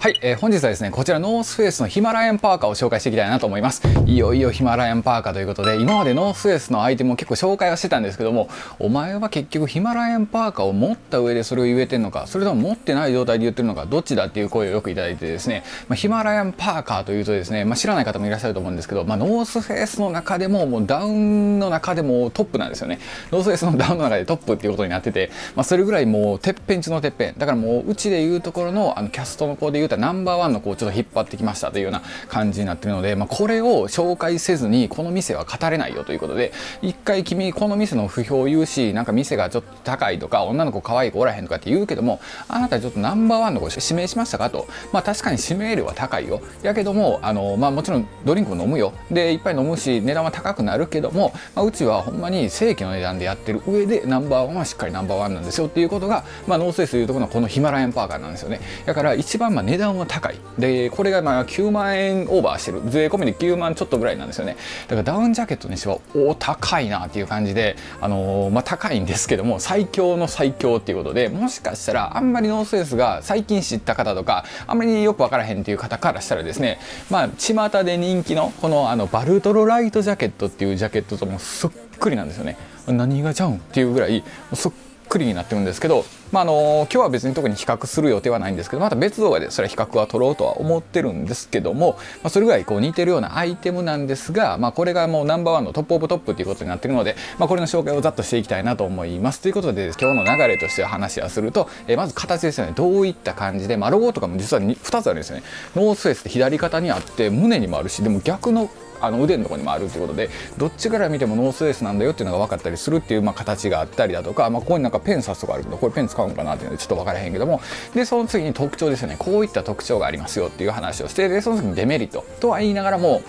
はい、えー、本日はですね、こちらノースフェイスのヒマラヤンパーカーを紹介していきたいなと思います。いよいよヒマラヤンパーカーということで、今までノースフェイスのアイテムを結構紹介はしてたんですけども、お前は結局ヒマラヤンパーカーを持った上でそれを言えてるのか、それとも持ってない状態で言ってるのか、どっちだっていう声をよくいただいてですね、まあ、ヒマラヤンパーカーというとですね、まあ、知らない方もいらっしゃると思うんですけど、まあ、ノースフェイスの中でももうダウンの中でもトップなんですよね。ノースフェイスのダウンの中でトップっていうことになってて、まあ、それぐらいもうてっぺん中のてっぺん。だからもううちで言うところのあのキャストの子で言うたナンバーワンのこうちょっと引っ張ってきましたというような感じになってるので、まあ、これを紹介せずにこの店は語れないよということで一回君この店の不評を言うしなんか店がちょっと高いとか女の子可愛い子おらへんとかって言うけどもあなたちょっとナンバーワンの子指名しましたかと。まあ確かに指名料は高いよ。やけどもあのまあもちろんドリンクも飲むよ。でいっぱい飲むし値段は高くなるけども、まあ、うちはほんまに正規の値段でやってる上でナンバーワンはしっかりナンバーワンなんですよっていうことが、まあ、ノースフェイスというところのこのヒマラヤンパーカーなんですよね。だから一番まあ値段は高い。でこれがまあ9万円オーバーしてる。税込みで9万ちょっとぐらいなんですよね。だからダウンジャケットにしてはお高いなっていう感じであのー、まあ高いんですけども最強の最強っていうことでもしかしたらあんまりノースフェイスが最近知った方とかあんまりよく分からへんっていう方からしたらですねまあ巷で人気のこのあのバルトロライトジャケットっていうジャケットともそっくりなんですよね。何がちゃうんっていうぐらいそっくりになってるんですけど、まあ、あの今日は別に特に比較する予定はないんですけどまた別動画でそれは比較は取ろうとは思ってるんですけども、まあ、それぐらいこう似てるようなアイテムなんですが、まあ、これがもうナンバーワンの top of top ということになってるので、まあ、これの紹介をざっとしていきたいなと思います。ということで今日の流れとして話はすると、えまず形ですよね。どういった感じで、まあ、ロゴとかも実は 2, 2つあるんですよね。ノースフェイスって左肩にあって胸にもあるしでも逆のあの腕のところにもあるということでどっちから見てもノースフェイスなんだよっていうのが分かったりするっていう、まあ、形があったりだとか、まあ、ここになんかペン刺すとかあるけどこれペン使うのかなっていうのでちょっと分からへんけどもでその次に特徴ですよね。こういった特徴がありますよっていう話をしてでその次にデメリットとは言いながらも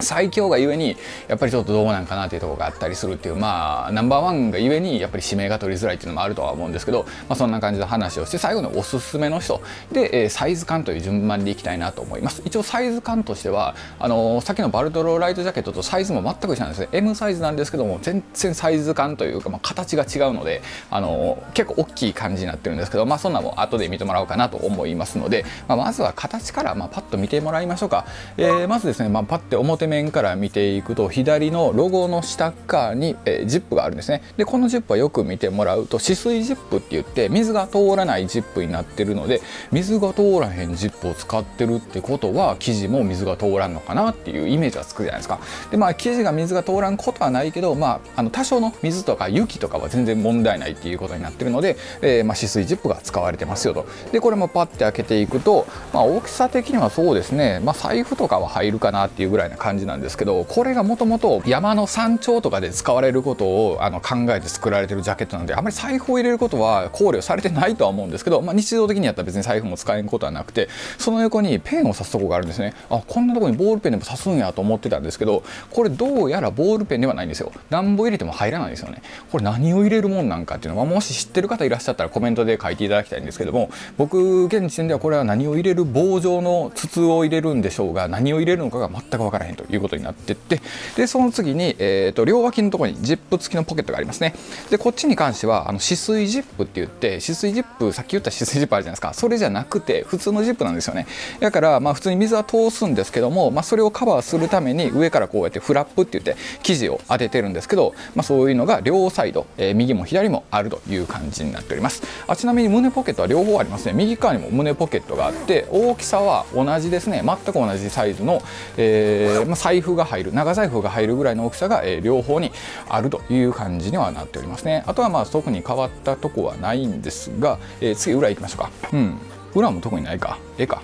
最強がゆえにやっぱりちょっとどうなんかなっていうところがあったりするっていうまあナンバーワンがゆえにやっぱり指名が取りづらいっていうのもあるとは思うんですけど、まあ、そんな感じの話をして最後のおすすめの人で、え、サイズ感という順番でいきたいなと思います。一応サイズ感としてはあのー、さっきのバルトロライトジャケットとサイズも全く一緒なんですね M サイズなんですけども全然サイズ感というか、まあ、形が違うのであのー、結構大きい感じになってるんですけどまあそんなも後で見てもらおうかなと思いますので、まあ、まずは形からまあパッと見てもらいましょうか、えー、まずですね、まあ、パッて表面から見ていくと左のロゴの下側に、えー、ジップがあるんですね。でこのジップはよく見てもらうと止水ジップって言って水が通らないジップになってるので水が通らへんジップを使ってるってことは生地も水が通らんのかなっていうイメージはつくじゃないですか。でまあ生地が水が通らんことはないけどまああの多少の水とか雪とかは全然問題ないっていうことになってるので、えー、まあ、止水ジップが使われてますよと。でこれもパッて開けていくと、まあ、大きさ的にはそうですね、まあ、財布とかは入るかなっていうぐらいな感じ感じなんですけどこれがもともと山の山頂とかで使われることをあの考えて作られてるジャケットなのであまり財布を入れることは考慮されてないとは思うんですけど、まあ、日常的にやったら別に財布も使えることはなくてその横にペンを刺すとこがあるんですね。あこんなとこにボールペンでも刺すんやと思ってたんですけどこれどうやらボールペンではないんですよ。暖房入れても入らないですよね。これ何を入れるもんなんかっていうのはもし知ってる方いらっしゃったらコメントで書いていただきたいんですけども僕現時点ではこれは何を入れる棒状の筒を入れるんでしょうが何を入れるのかが全く分からへんと。いうことになってってでその次に、えーと、両脇のところにジップ付きのポケットがありますね。でこっちに関してはあの止水ジップって言って止水ジップさっき言った止水ジップあるじゃないですか。それじゃなくて普通のジップなんですよね。だからまあ普通に水は通すんですけども、まあ、それをカバーするために上からこうやってフラップって言って生地を当ててるんですけど、まあ、そういうのが両サイド、えー、右も左もあるという感じになっております。あちなみに胸ポケットは両方ありますね。右側にも胸ポケットがあって大きさは同じですね。全く同じサイズの、えーまあ、ま財布が入る長財布が入るぐらいの大きさが、えー、両方にあるという感じにはなっておりますね。あとはまあ特に変わったとこはないんですが、えー、次裏行きましょうか。うん。裏も特にないか。ええか。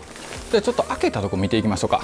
じゃあちょっと開けたとこ見ていきましょうか。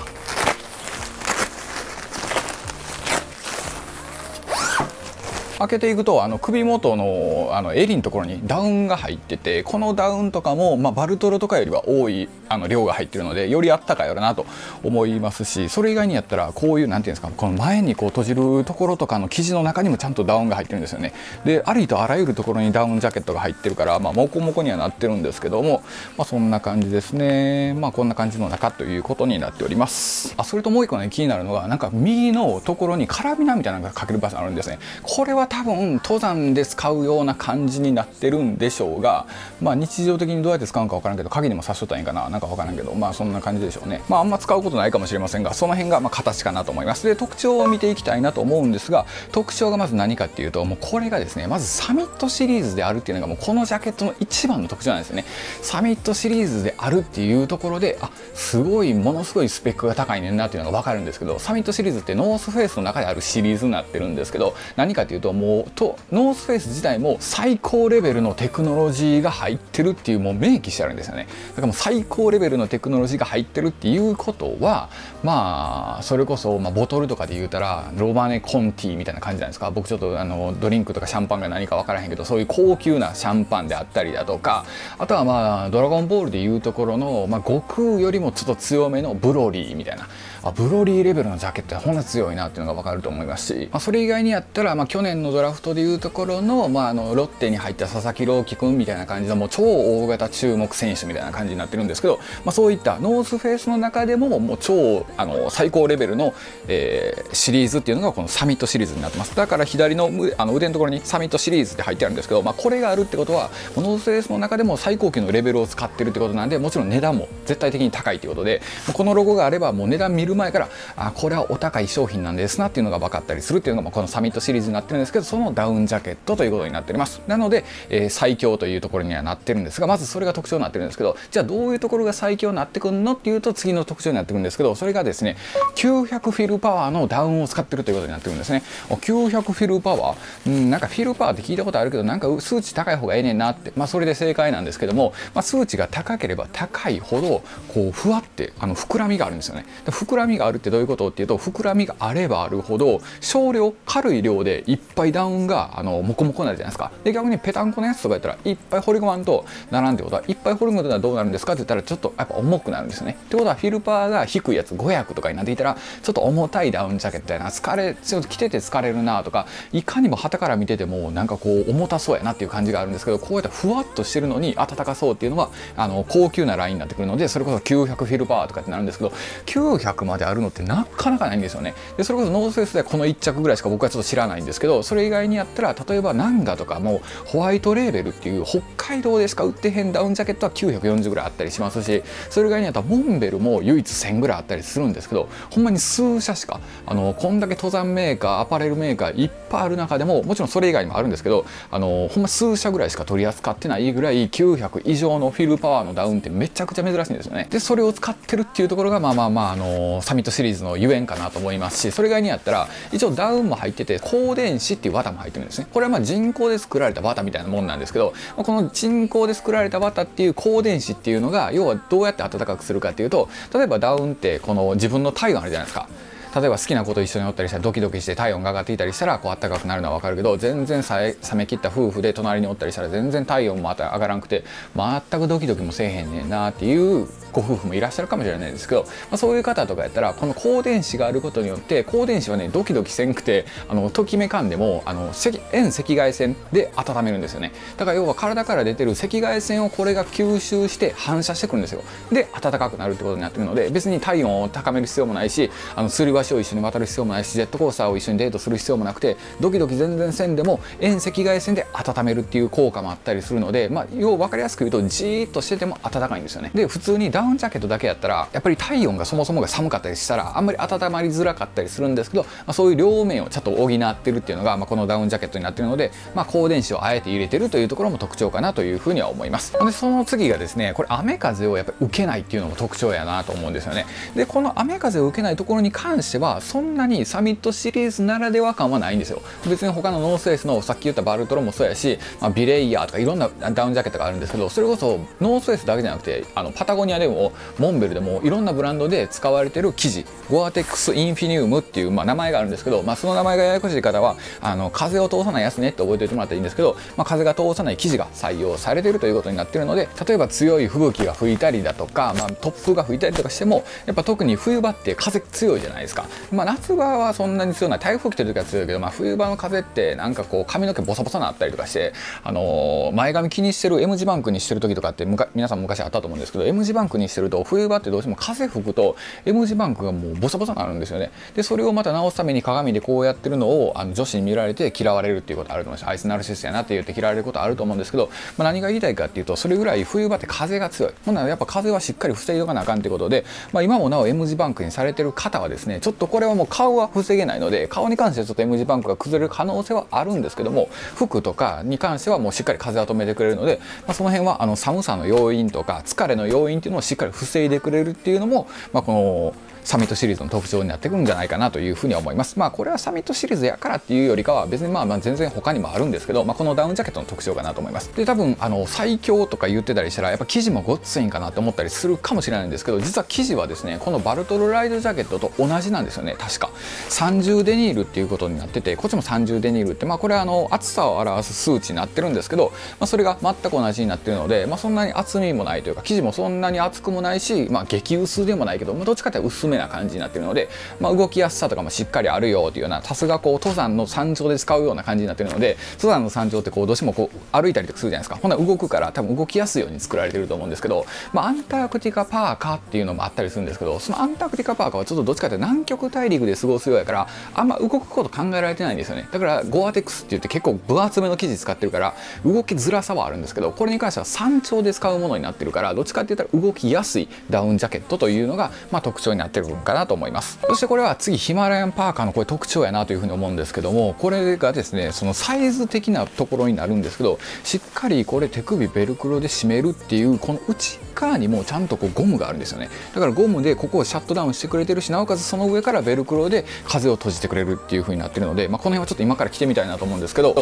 開けていくとあの首元のあの襟のところにダウンが入っててこのダウンとかも、まあ、バルトロとかよりは多いあの量が入ってるのでよりあったかいやろなと思いますしそれ以外にやったらこういうなんていうんですかこの前にこう閉じるところとかの生地の中にもちゃんとダウンが入ってるんですよね。でありとあらゆるところにダウンジャケットが入ってるからまあモコモコにはなってるんですけども、まあ、そんな感じですね。まあこんな感じの中ということになっております。あそれともう一個ね気になるのがなんか右のところにカラビナみたいなのがかける場所あるんですね。これはは多分登山で使うような感じになってるんでしょうがまあ日常的にどうやって使うのか分からんけど鍵にも刺しとったんやかななんか分からんけどまあそんな感じでしょうね。まああんま使うことないかもしれませんがその辺がま形かなと思います。で特徴を見ていきたいなと思うんですが特徴がまず何かっていうともうこれがですねまずサミットシリーズであるっていうのがもうこのジャケットの一番の特徴なんですよね。サミットシリーズであるっていうところであすごいものすごいスペックが高いねんなっていうのが分かるんですけどサミットシリーズってノースフェイスの中であるシリーズになってるんですけど何かっていうともうとノースフェイス自体も最高レベルのテクノロジーが入ってるっていうもう明記してあるんですよね。だからもう最高レベルのテクノロジーが入ってるっていうことはまあそれこそ、まあ、ボトルとかで言うたらロマネ・コンティみたいな感じなんですか。僕ちょっとあのドリンクとかシャンパンが何か分からへんけどそういう高級なシャンパンであったりだとかあとはまあドラゴンボールでいうところの、まあ、悟空よりもちょっと強めのブロリーみたいな。あブロリーレベルのジャケットはほんな強いなっていうのが分かると思いますし、まあ、それ以外にやったら、まあ、去年のドラフトでいうところの,、まあ、あのロッテに入った佐々木朗希君みたいな感じのもう超大型注目選手みたいな感じになってるんですけど、まあ、そういったノースフェイスの中でももう超あの最高レベルの、えー、シリーズっていうのがこのサミットシリーズになってます。だから左のあの腕のところにサミットシリーズって入ってあるんですけど、まあ、これがあるってことはノースフェイスの中でも最高級のレベルを使ってるってことなんでもちろん値段も絶対的に高いということでこのロゴがあればもう値段見る前からあこれはお高い商品なんですなっていうのが分かったりするっていうのがこのサミットシリーズになってるんですけどそのダウンジャケットということになっております。なので、えー、最強というところにはなってるんですがまずそれが特徴になってるんですけどじゃあどういうところが最強になってくるのっていうと次の特徴になってくるんですけどそれがですね900フィルパワーのダウンを使ってるということになってくるんですね。900フィルパワー、うん、なんかフィルパワーって聞いたことあるけどなんか数値高い方がええねんなって。まあそれで正解なんですけども、まあ、数値が高ければ高いほどこうふわってあの膨らみがあるんですよね。膨らみがあるってどういうことっていうと膨らみがあればあるほど少量軽い量でいっぱいいダウンがあのモコモコになるじゃないですか。で逆にペタンコのやつとかやったらいっぱい掘り込まんとならんってことはいっぱい掘り込むとどうなるんですかって言ったらちょっとやっぱ重くなるんですね。ってことはフィルパーが低いやつ500とかになっていたらちょっと重たいダウンジャケットやな疲れ着てて疲れるなとかいかにも旗から見ててもなんかこう重たそうやなっていう感じがあるんですけどこうやってふわっとしてるのに暖かそうっていうのはあの高級なラインになってくるのでそれこそ900フィルパーとかってなるんですけど900まであるのってなかなかないんですよね。でそれこそノースフェイスでこの1着ぐらいしか僕はちょっと知らないんですけどそれれ以外にやったら例えばナンガとかもホワイトレーベルっていう北海道でしか売ってへんダウンジャケットは940ぐらいあったりしますしそれ以外にやったらモンベルも唯一1000ぐらいあったりするんですけどほんまに数社しかあのこんだけ登山メーカーアパレルメーカーいっぱいある中でももちろんそれ以外にもあるんですけどあのほんま数社ぐらいしか取り扱ってないぐらい900以上のフィルパワーのダウンってめちゃくちゃ珍しいんですよね。でそれを使ってるっていうところがまあまあまああのサミットシリーズのゆえんかなと思いますしそれ以外にやったら一応ダウンも入ってて高電子っていう綿も入ってるんですね。これはまあ人工で作られた綿みたいなもんなんですけどこの人工で作られた綿っていう光電子っていうのが要はどうやって暖かくするかっていうと例えばダウンってこの自分の体温あるじゃないですか。例えば好きな子と一緒におったりしたらドキドキして体温が上がっていたりしたらこう暖かくなるのは分かるけど全然冷め切った夫婦で隣におったりしたら全然体温もまた上がらなくて全くドキドキもせえへんねんなっていうご夫婦もいらっしゃるかもしれないですけど、まあ、そういう方とかやったらこの高電子があることによって高電子はねドキドキせんくてあのときめかんでもあの遠赤外線で温めるんですよね。だから要は体から出てる赤外線をこれが吸収して反射してくるんですよ。で暖かくなるってことになってるので別に体温を高める必要もないしあの吊り橋を一緒に渡る必要もないしジェットコースターを一緒にデートする必要もなくてドキドキ全然せんでも遠赤外線で温めるっていう効果もあったりするのでまあ要分かりやすく言うとじーっとしてても暖かいんですよね。で普通にダウンジャケットだけやったらやっぱり体温がそもそもが寒かったりしたらあんまり温まりづらかったりするんですけど、まあ、そういう両面をちょっと補ってるっていうのが、まあ、このダウンジャケットになってるので、まあ、高電子をあえて入れてるというところも特徴かなというふうには思います。でその次がですねこれ雨風をやっぱり受けないっていうのも特徴やなと思うんですよね。でこの雨風を受けないところに関してはそんなにサミットシリーズならでは感はないんですよ。別に他のノースフェイスのさっき言ったバルトロもそうやし、まあ、ビレイヤーとかいろんなダウンジャケットがあるんですけどそれこそノースフェイスだけじゃなくてあのパタゴニアでもモンベルでもいろんなブランドで使われてる生地ゴアテックスインフィニウムっていう、まあ、名前があるんですけど、まあ、その名前がややこしい方はあの風を通さないやつねって覚えておいてもらったらいいんですけど、まあ、風が通さない生地が採用されてるということになってるので例えば強い吹雪が吹いたりだとか、まあ、突風が吹いたりとかしてもやっぱ特に冬場って風強いじゃないですか。か、まあ、夏場はそんなに強いない。台風来てる時は強いけど、まあ、冬場の風ってなんかこう髪の毛ボサボサなったりとかして、あのー、前髪気にしてる M 字バンクにしてる時とかってむか皆さん昔あったと思うんですけど M 字バンクにしてると冬場ってどうしても風吹くと M 字バンクがもうボサボサになるんですよね。でそれをまた直すために鏡でこうやってるのをあの女子に見られて嫌われるっていうことあると思います。あいつナルシスやなって言って嫌われることあると思うんですけど、まあ、何が言いたいかっていうとそれぐらい冬場って風が強い。ほんならやっぱ風はしっかり防いどかなあかんってことで、まあ、今もなお M 字バンクにされてる方はですねちょっとこれはもう顔は防げないので顔に関してはちょっと M 字バンクが崩れる可能性はあるんですけども服とかに関してはもうしっかり風は止めてくれるので、まあ、その辺はあの寒さの要因とか疲れの要因っていうのをしっかり防いでくれるっていうのも、まあ、このサミットシリーズの特徴になってくるんじゃないかなというふうに思います。まあこれはサミットシリーズやからっていうよりかは別にまあまあ全然他にもあるんですけど、まあ、このダウンジャケットの特徴かなと思います。で多分あの最強とか言ってたりしたらやっぱ生地もごっついんかなと思ったりするかもしれないんですけど実は生地はですねこのバルトルライドジャケットと同じなんですよね確か30デニールっていうことになっててこっちも30デニールってまあこれはあの厚さを表す数値になってるんですけど、まあ、それが全く同じになってるので、まあ、そんなに厚みもないというか生地もそんなに厚くもないし、まあ、激薄でもないけど、まあ、どっちかっていうと薄めな感じになってるので、まあ、動きやすさとかもしっかりあるよというようなさすがこう登山の山頂で使うような感じになっているので登山の山頂ってこうどうしてもこう歩いたりとかするじゃないですか。ほんなら動くから多分動きやすいように作られていると思うんですけど、まあ、アンタークティカパーカーっていうのもあったりするんですけどそのアンタークティカパーカーはちょっとどっちかというと南極大陸で過ごすようやからあんま動くこと考えられてないんですよね。だからゴアテックスって言って結構分厚めの生地使ってるから動きづらさはあるんですけどこれに関しては山頂で使うものになってるからどっちかって言ったら動きやすいダウンジャケットというのが、まあ、特徴になってるかなと思います。そしてこれは次ヒマラヤンパーカーのこれ特徴やなというふうに思うんですけどもこれがですねそのサイズ的なところになるんですけどしっかりこれ手首ベルクロで締めるっていうこの内側にもちゃんとこうゴムがあるんですよね。だからゴムでここをシャットダウンしてくれてるしなおかつその上からベルクロで風を閉じてくれるっていう風になってるので、まあ、この辺はちょっと今から着てみたいなと思うんですけど。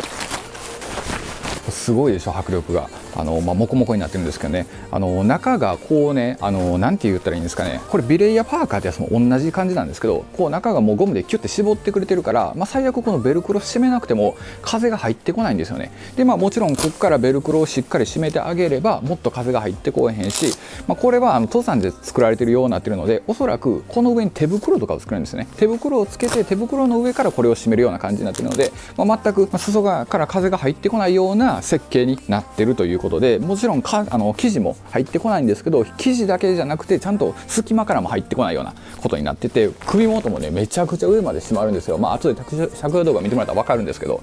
すごいでしょ迫力が。あの、まあ、モコモコになってるんですけどね。あの中がこうねあのなんて言ったらいいんですかね。これビレイヤパーカーってやつも同じ感じなんですけどこう中がもうゴムでキュッて絞ってくれてるから、まあ、最悪このベルクロ締めなくても風が入ってこないんですよね。でまあもちろんここからベルクロをしっかり締めてあげればもっと風が入ってこえへんし、まあ、これはあの登山で作られてるようになってるのでおそらくこの上に手袋とかを作るんですね。手袋をつけて手袋の上からこれを締めるような感じになってるので、まあ、全く裾側から風が入ってこないような設計になってるということでもちろんかあの生地も入ってこないんですけど生地だけじゃなくてちゃんと隙間からも入ってこないようなことになってて首元もねめちゃくちゃ上まで締まるんですよ。まあ後で着用動画見てもらったら分かるんですけど。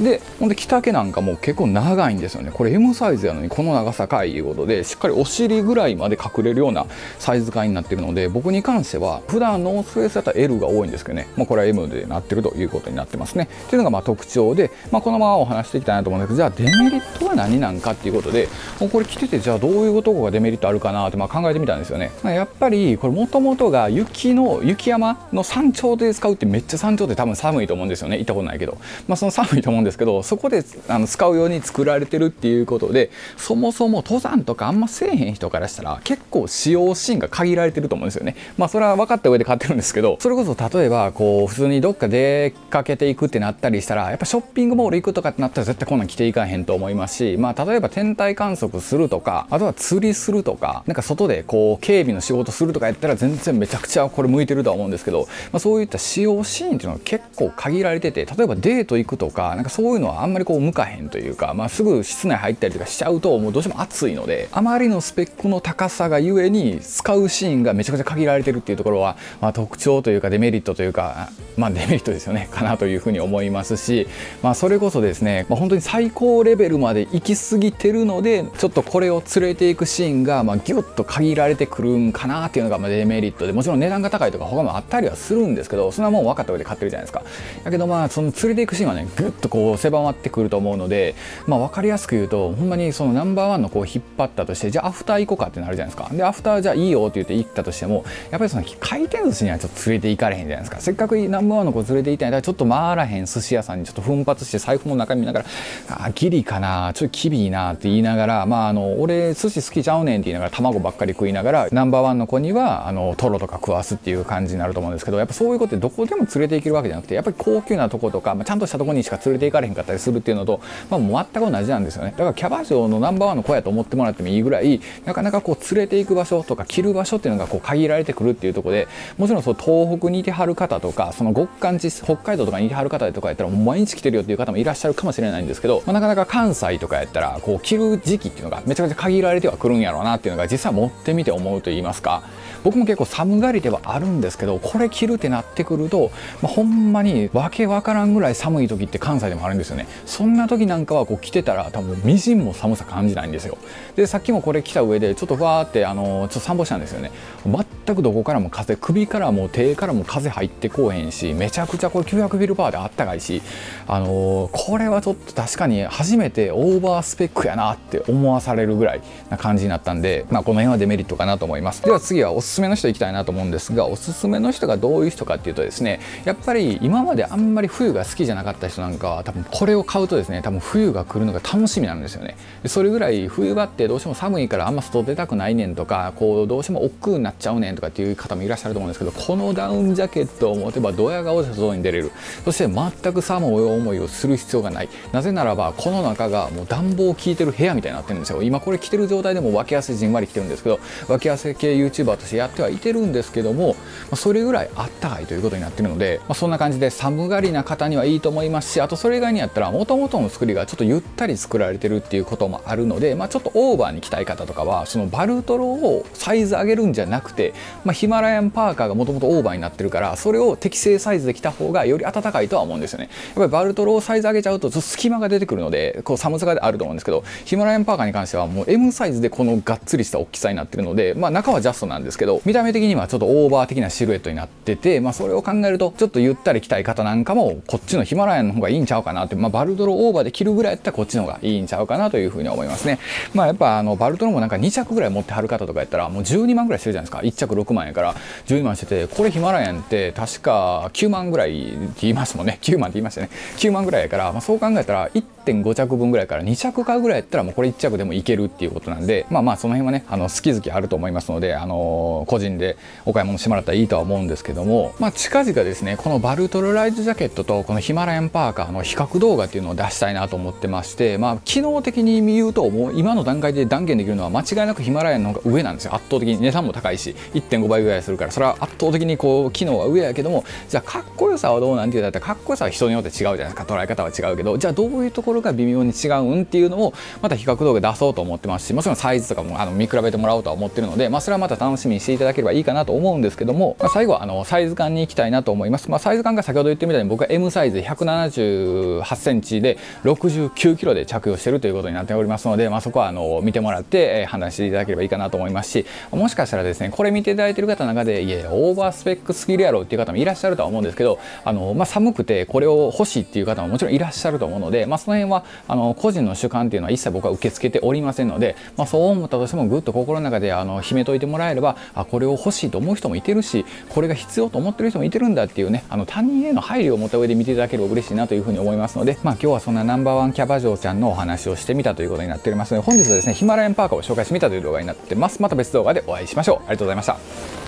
でほんで着丈なんかも結構長いんですよね。これ M サイズやのにこの長さかいいうことでしっかりお尻ぐらいまで隠れるようなサイズ感になってるので僕に関しては普段ノースフェイスだったら L が多いんですけどね、まあ、これは M でなってるということになってますね。っていうのがまあ特徴で、まあ、このままお話していきたいなと思うんですけどじゃあデメリットは何なんかっていうことでもうこれ着ててじゃあどういうとがデメリットあるかなってまあ考えてみたんですよね。やっぱりこれもともとが雪の雪山の山頂で使うってめっちゃ山頂って多分寒いと思うんですよね。行ったことないけど。まあその寒いと思うんですけどそこであの使うように作られてるっていうことでそもそも登山とかあんませえへん人からしたら結構使用シーンが限られてると思うんですよね。まあそれは分かった上で買ってるんですけどそれこそ例えばこう普通にどっか出かけていくってなったりしたらやっぱショッピングモール行くとかってなったら絶対こんなん着ていかへんと思いますしまあ例えば天体観測するとかあとは釣りするとかなんか外でこう警備の仕事するとかやったら全然めちゃくちゃこれ向いてるとは思うんですけど、まあ、そういった使用シーンっていうのは結構限られてて例えばデート行くとかなんかそういうのはあんまりこう向かへんというか、まあ、すぐ室内入ったりとかしちゃうともうどうしても暑いのであまりのスペックの高さがゆえに使うシーンがめちゃくちゃ限られてるっていうところは、まあ、特徴というかデメリットというかまあデメリットですよねかなというふうに思いますし、まあ、それこそですね、まあ、本当に最高レベルまで行き過ぎてるのでちょっとこれを連れていくシーンがまあギュッと限られてくるんかなっていうのがまあデメリットでもちろん値段が高いとか他もあったりはするんですけどそんなもん分かった上で買ってるじゃないですかだけどまあその連れていくシーンはねぐっとこう狭まってくると思うのでまあ分かりやすく言うとほんまにそのナンバーワンのこう引っ張ったとしてじゃあアフター行こうかってなるじゃないですか。でアフターじゃあいいよって言って行ったとしてもやっぱりその回転寿司にはちょっと連れて行かれへんじゃないですか。せっかくナンバーワンの子連れて行ったんやったらちょっと回らへん寿司屋さんにちょっと奮発して財布の中身見ながらあギリかなちょっとキビいなって言いながらまああの俺寿司好きちゃうねんって言いながら卵ばっかり食いながらナンバーワンの子にはあのトロとか食わすっていう感じになると思うんですけどやっぱそういうことってどこでも連れていけるわけじゃなくてやっぱり高級なとことか、まあ、ちゃんとしたとこにしか連れて行かれへんかったりするっていうのと、まあ、全く同じなんですよね。だからキャバ嬢のナンバーワンの子やと思ってもらってもいいぐらいなかなかこう連れて行く場所とか着る場所っていうのがこう限られてくるっていうところでもちろんそう東北にいてはる方とかその極寒地北海道とかにいてはる方とかやったら毎日来てるよっていう方もいらっしゃるかもしれないんですけど、まあ、なかなか関西とかやったらこう着る時期っていうのがめちゃくちゃ限られてはくるんやろうなっていうのが実際持ってみて思うと言いますか。僕も結構寒がりではあるんですけどこれ着るってなってくると、まあ、ほんまにわけわからんぐらい寒い時って関西でもあるんですよね。そんな時なんかはこう着てたら多分みじんも寒さ感じないんですよ。でさっきもこれ着た上でちょっとふわーってあのちょっと散歩したんですよね。全くどこからも風首からも手からも風入ってこうへんしめちゃくちゃこれ900ビルパーであったかいしあのこれはちょっと確かに初めめてオーバースペックやなって思わされるぐらいな感じになったんで、まあ、この辺はデメリットかなと思います。では次はおすすめの人いきたいなと思うんですがおすすめの人がどういう人かっていうとですねやっぱり今まであんまり冬が好きじゃなかった人なんかは多分これを買うとですね多分冬が来るのが楽しみなんですよね。それぐらい冬場ってどうしても寒いからあんま外出たくないねんとかこうどうしても億劫になっちゃうねんとかっていう方もいらっしゃると思うんですけどこのダウンジャケットを持てばドヤ顔で外に出れる。そして全く寒い思いをする必要がない。なぜならばこの中がもう暖房効いてる部屋みたいになってるんですよ。今これ着てる状態でも脇汗じんわり着てるんですけど脇汗系 YouTuber としてやってはいてるんですけどもそれぐらいあったかいということになってるので、ま、そんな感じで寒がりな方にはいいと思いますしあとそれ以外にやったらもともとの作りがちょっとゆったり作られてるっていうこともあるので、まあ、ちょっとオーバーに着たい方とかはそのバルトロをサイズ上げるんじゃなくて、まあ、ヒマラヤンパーカーがもともとオーバーになってるからそれを適正サイズで着た方がより暖かいとは思うんですよね。やっぱりバルトロをサイズ上げちゃうとちょっと隙間が出てくるのでこう寒さがあると思うんですけどヒマラヤンパーカーに関してはもう M サイズでこのがっつりした大きさになってるので、まあ、中はジャストなんですけど見た目的にはちょっとオーバー的なシルエットになってて、まあ、それを考えるとちょっとゆったり着たい方なんかもこっちのヒマラヤンの方がいいんちゃうかなって、まあ、バルトロオーバーで着るぐらいやったらこっちの方がいいんちゃうかなというふうに思いますね。まあやっぱあのバルトロもなんか2着ぐらい持ってはる方とかやったらもう12万ぐらいしてるじゃないですか。1着6万円から。12万しててこれヒマラヤンって確か9万ぐらいって言いますもんね。9万って言いましたね。9万ぐらいやから、まあ、そう考えたら1.5着分ぐらいから2着買うぐらいやったらもうこれ1着でもいけるっていうことなんでまあまあその辺はねあの好き好きあると思いますので、あの個人でお買い物してもらったらいいとは思うんですけども、まあ、近々ですねこのバルトルライズジャケットとこのヒマラヤンパーカーの比較動画っていうのを出したいなと思ってまして、まあ、機能的に言うともう今の段階で断言できるのは間違いなくヒマラヤンの方が上なんですよ。圧倒的に値段も高いし1.5倍ぐらいするからそれは圧倒的にこう機能は上やけどもじゃあかっこよさはどうなんて言うだったらかっこよさは人によって違うじゃないですか。捉え方は違うけどじゃあどういうところが微妙に違うんっていうのをまた比較動画出そうと思ってますしもちろんサイズとかもあの見比べてもらおうとは思ってるので、まあ、それはまた楽しみにしていただければいいかなと思うんですけども、まあ、最後はあのサイズ感に行きたいなと思います、まあ、サイズ感が先ほど言ってみたように僕は M サイズ178センチで69キロで着用しているということになっておりますので、まあ、そこはあの見てもらって判断していただければいいかなと思いますしもしかしたらですねこれ見ていただいている方の中でいやオーバースペックすぎるやろっていう方もいらっしゃるとは思うんですけどあの、まあ、寒くてこれを欲しいっていう方ももちろんいらっしゃると思うので、まあ、その辺はあの個人の主観っていうのは一切僕は受け付けておりませんので、まあ、そう思ったとしてもぐっと心の中であの秘めといてもらえればあこれを欲しいと思う人もいてるしこれが必要と思ってる人もいてるんだっていうねあの他人への配慮を持った上で見ていただければ嬉しいなというふうに思いますので、まあ、今日はそんなナンバーワンキャバ嬢ちゃんのお話をしてみたということになっておりますので本日はですねヒマラヤンパーカーを紹介してみたという動画になってます。また別動画でお会いしましょう。ありがとうございました。